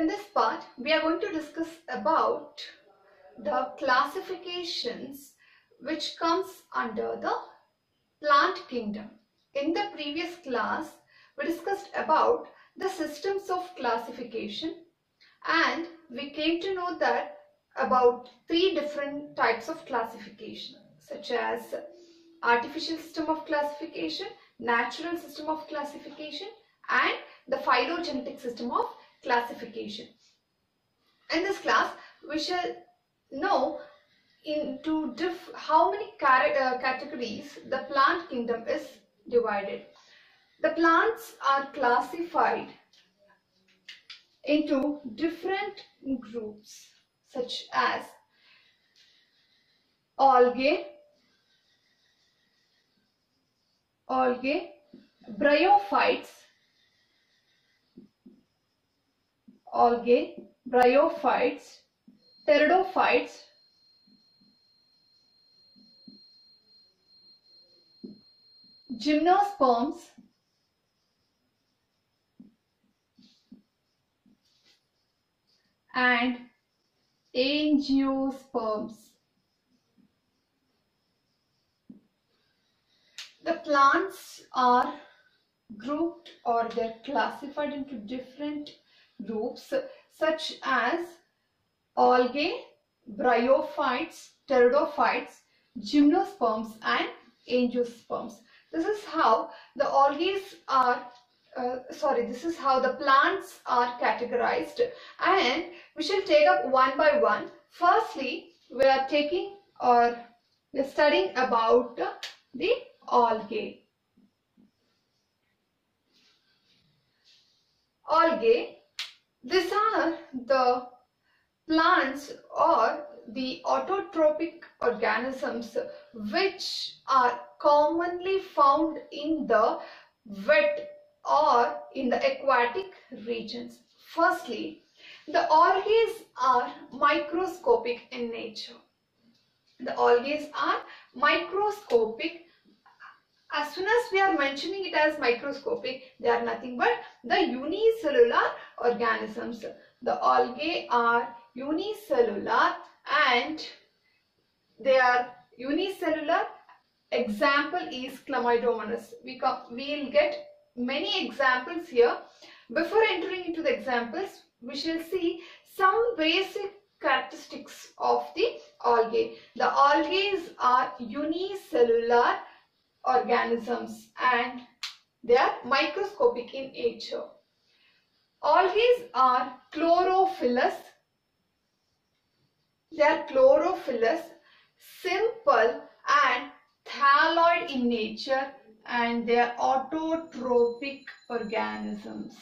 In this part, we are going to discuss about the classifications which comes under the plant kingdom. In the previous class, we discussed about the systems of classification and we came to know that about three different types of classification such as artificial system of classification, natural system of classification and the phylogenetic system of classification. In this class, we shall know into how many uh, categories the plant kingdom is divided. The plants are classified into different groups such as algae, algae, bryophytes, algae, bryophytes, pteridophytes, gymnosperms, and angiosperms. The plants are grouped or they're classified into different groups such as algae, bryophytes, pteridophytes, gymnosperms and angiosperms. This is how the algae are uh, sorry this is how the plants are categorized. And we shall take up one by one. Firstly we are taking or we are studying about the algae. Algae these are the plants or the autotrophic organisms which are commonly found in the wet or in the aquatic regions. Firstly, the algae are microscopic in nature. The algae are microscopic. As soon as we are mentioning it as microscopic, they are nothing but the unicellular organisms. The algae are unicellular and they are unicellular. Example is Chlamydomonas. We will get many examples here. Before entering into the examples, we shall see some basic characteristics of the algae. The algae are unicellular organisms and they are microscopic in nature. Algae are chlorophyllous. They are chlorophyllous, simple and thalloid in nature and they are autotrophic organisms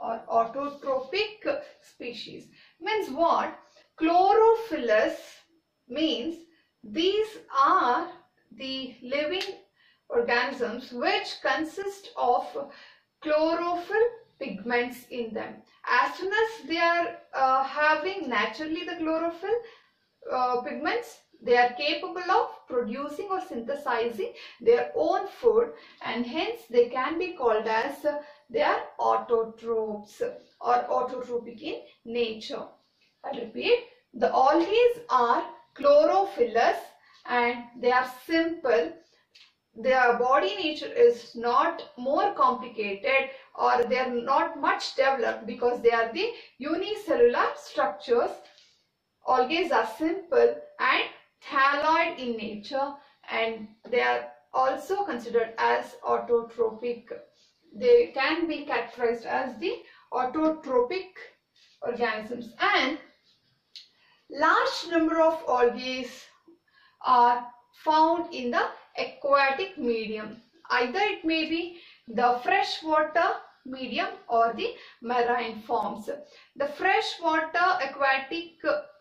or autotrophic species. Means what? Chlorophyllous means these are the living organisms which consist of chlorophyll pigments in them. As soon as they are uh, having naturally the chlorophyll uh, pigments, they are capable of producing or synthesizing their own food and hence they can be called as uh, they are autotrophs or autotrophic in nature. I repeat, the algae are chlorophyllous and they are simple. Their body nature is not more complicated or they are not much developed because they are the unicellular structures. Algae are simple and thalloid in nature and they are also considered as autotrophic. They can be categorized as the autotrophic organisms and large number of algae are found in the aquatic medium. Either it may be the freshwater medium or the marine forms. The freshwater aquatic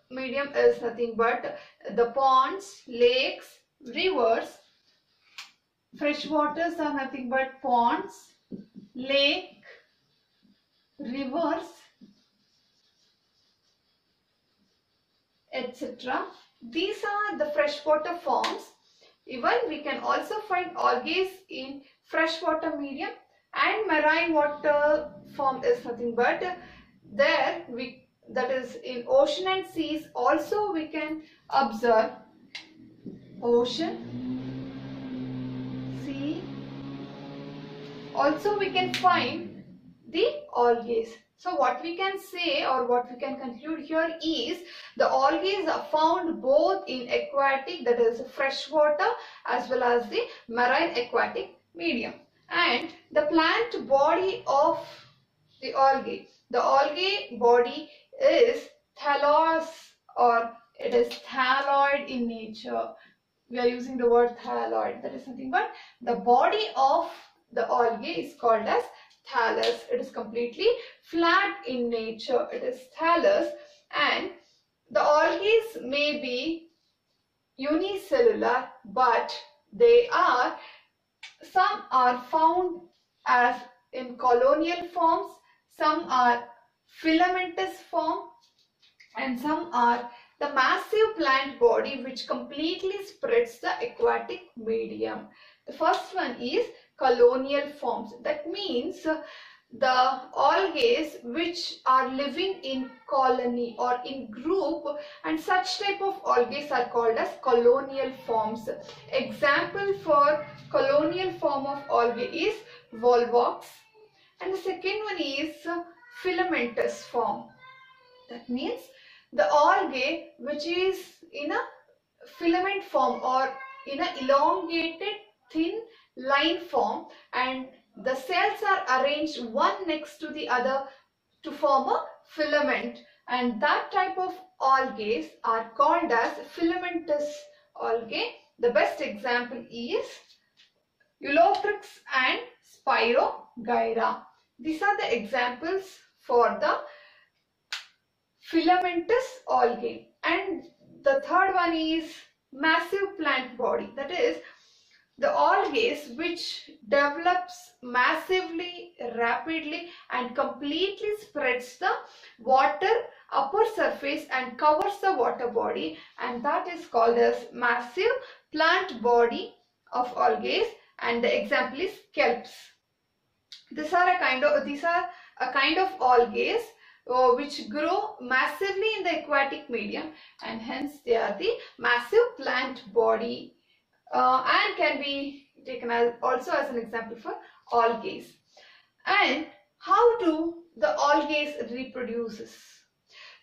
medium is nothing but the ponds, lakes, rivers. Freshwaters are nothing but ponds, lake, rivers, etc. These are the freshwater forms. Even we can also find algae in freshwater medium and marine water form is nothing but there we that is in ocean and seas also we can observe ocean sea. Also we can find the algae so what we can say or what we can conclude here is the algae are found both in aquatic that is freshwater as well as the marine aquatic medium. And the plant body of the algae, the algae body is thallus or it is thalloid in nature. We are using the word thalloid that is nothing but the body of the algae is called as thallus. It is completely flat in nature. It is thallus and the algae may be unicellular but they are some are found as in colonial forms, some are filamentous form and some are the massive plant body which completely spreads the aquatic medium. The first one is colonial forms. That means the algae which are living in colony or in group and such type of algae are called as colonial forms. Example for colonial form of algae is volvox and the second one is filamentous form. That means the algae which is in a filament form or in a elongated thin line form and the cells are arranged one next to the other to form a filament and that type of algae are called as filamentous algae. The best example is Ulothrix and Spirogyra. These are the examples for the filamentous algae and the third one is massive plant body that is the algae which develops massively, rapidly and completely spreads the water upper surface and covers the water body and that is called as massive plant body of algae and the example is kelps. These are a kind of these are a kind of algae uh, which grow massively in the aquatic medium and hence they are the massive plant body uh, and can be taken as also as an example for algae. And how do the algae reproduces?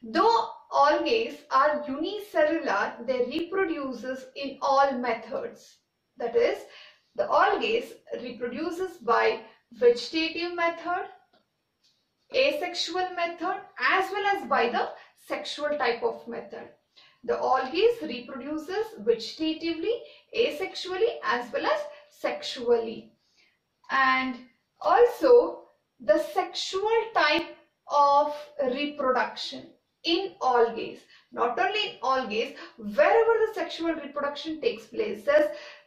Though algae are unicellular, they reproduces in all methods. That is, the algae reproduces by vegetative method, asexual method as well as by the sexual type of method. The algae reproduces vegetatively, asexually as well as sexually. And also the sexual type of reproduction in algae. Not only in algae, wherever the sexual reproduction takes place,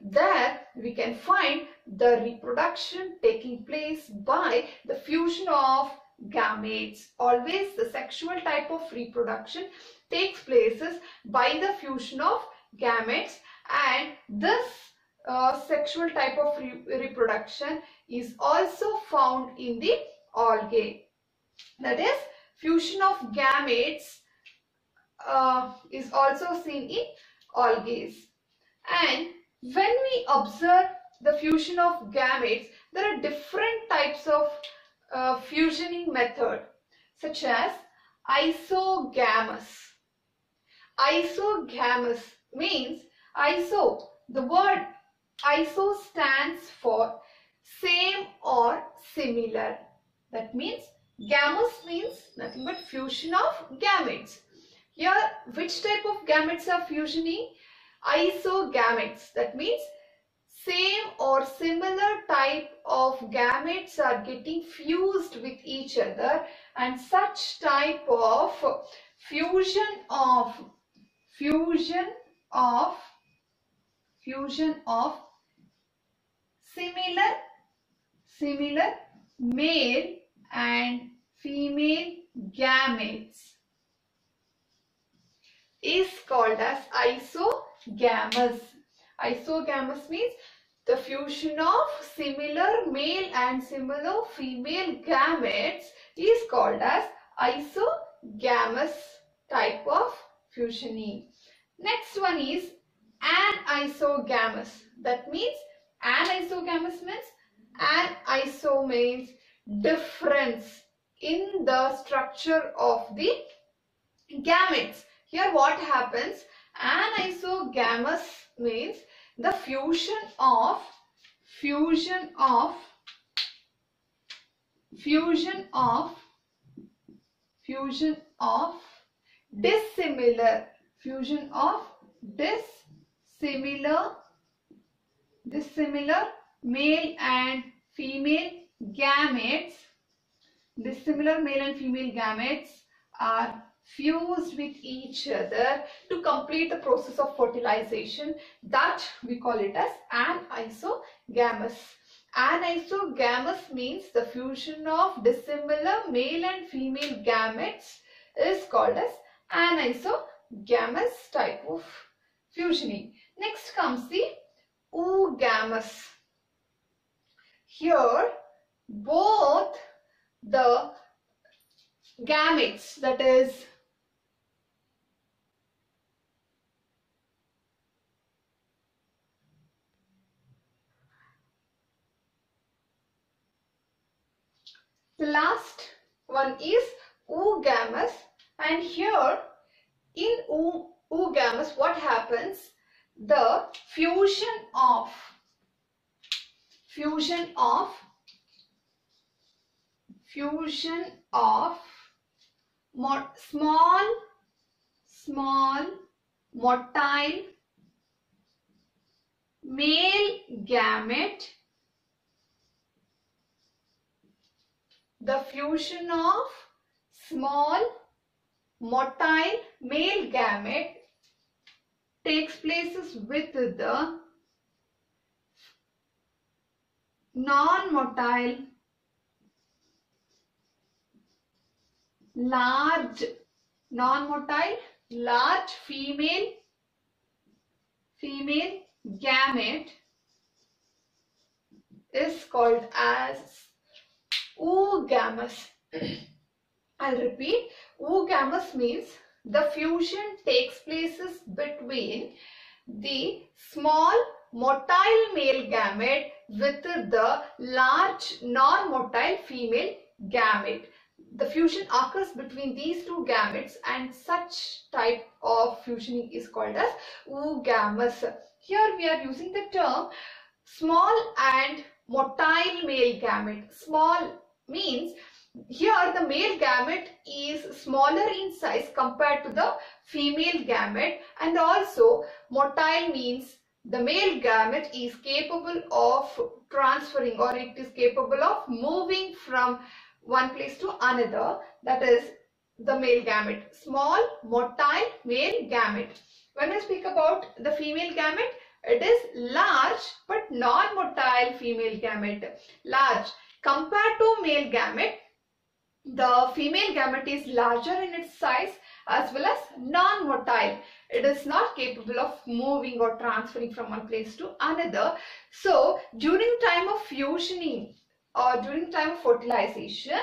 there we can find the reproduction taking place by the fusion of gametes. Always the sexual type of reproduction takes places by the fusion of gametes and this uh, sexual type of re reproduction is also found in the algae. That is fusion of gametes uh, is also seen in algae. And when we observe the fusion of gametes, there are different types of uh, fusioning method such as isogamous Isogamous means iso. The word iso stands for same or similar. That means gamous means nothing but fusion of gametes. Here which type of gametes are fusioning? Isogametes. That means same or similar type of gametes are getting fused with each other and such type of fusion of fusion of fusion of similar similar male and female gametes is called as isogamous isogamous means the fusion of similar male and similar female gametes is called as isogamous type of fusioning. Next one is anisogamous. That means anisogamous means an iso means difference in the structure of the gametes. Here what happens? Anisogamous means the fusion of fusion of fusion of fusion of dissimilar fusion of dissimilar dissimilar male and female gametes dissimilar male and female gametes are fused with each other to complete the process of fertilization that we call it as anisogamous. Anisogamous means the fusion of dissimilar male and female gametes is called as anisogamous type of fusioning. Next comes the oogamous. Here both the gametes that is The last one is oogamous and here in oogamous what happens? The fusion of fusion of fusion of more small small motile male gamete the fusion of small motile male gamete takes places with the non-motile large non-motile large female female gamete is called as oogamous. I'll repeat. Oogamous means the fusion takes places between the small motile male gamete with the large non-motile female gamete. The fusion occurs between these two gametes and such type of fusioning is called as oogamous. Here we are using the term small and motile male gamete. Small means here the male gamete is smaller in size compared to the female gamete. And also motile means the male gamete is capable of transferring or it is capable of moving from one place to another. That is the male gamete. Small motile male gamete. When we speak about the female gamete it is large but non-motile female gamete. Large. Compared to male gamete, the female gamete is larger in its size as well as non-motile. It is not capable of moving or transferring from one place to another. So, during time of fusioning or during time of fertilization,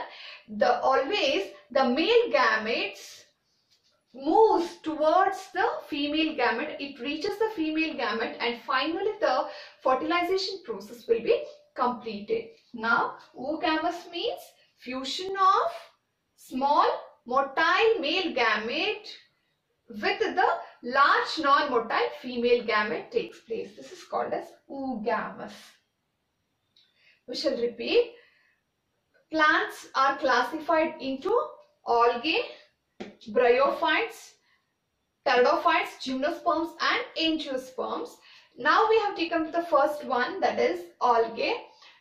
the always the male gametes moves towards the female gamete. It reaches the female gamete and finally the fertilization process will be completed. Now, oogamous means fusion of small motile male gamete with the large non-motile female gamete takes place. This is called as oogamous. We shall repeat. Plants are classified into algae, bryophytes, pteridophytes, gymnosperms and angiosperms. Now we have taken the first one that is algae.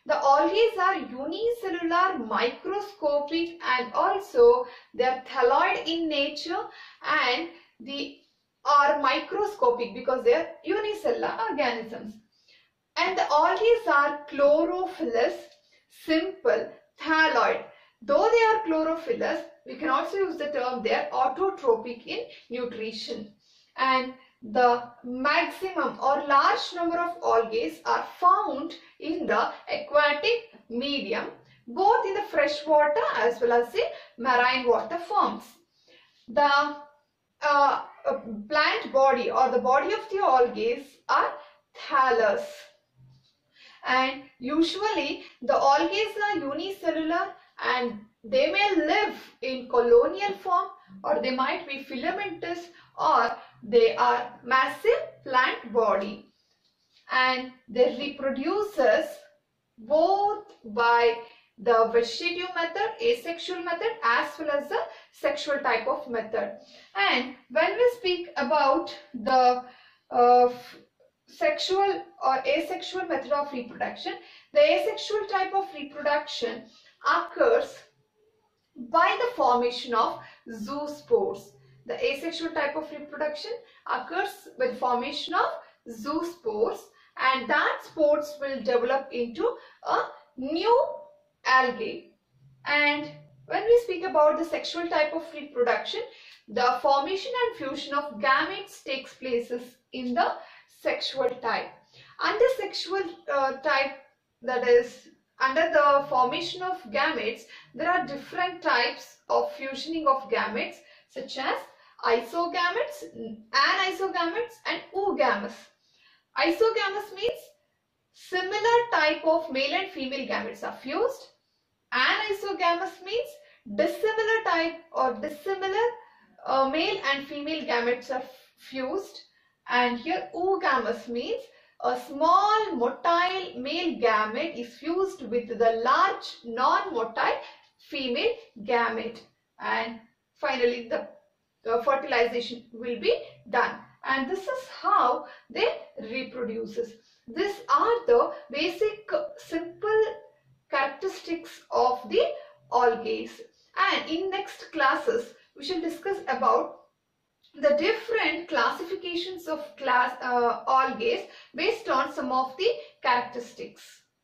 The algae are unicellular, microscopic and also they are thalloid in nature and they are microscopic because they are unicellular organisms. And the algae are chlorophyllous, simple, thalloid. Though they are chlorophyllous, we can also use the term they are autotrophic in nutrition. And the maximum or large number of algae are found in the aquatic medium both in the fresh water as well as the marine water forms. The uh, uh, plant body or the body of the algae are thallus and usually the algae are unicellular and they may live in colonial form or they might be filamentous or they are massive plant body and they reproduces both by the vegetative method, asexual method as well as the sexual type of method. And when we speak about the uh, sexual or asexual method of reproduction, the asexual type of reproduction occurs by the formation of zoospores. The asexual type of reproduction occurs with formation of zoospores and that spores will develop into a new algae. And when we speak about the sexual type of reproduction, the formation and fusion of gametes takes places in the sexual type. Under sexual uh, type, that is, under the formation of gametes, there are different types of fusioning of gametes such as isogametes, anisogametes and oogamous. Isogamous means similar type of male and female gametes are fused. Anisogamous means dissimilar type or dissimilar uh, male and female gametes are fused. And here oogamous means a small motile male gamete is fused with the large non-motile female gamete. And finally the fertilization will be done and this is how they reproduces. These are the basic simple characteristics of the algae and in next classes we shall discuss about the different classifications of class uh, algae based on some of the characteristics.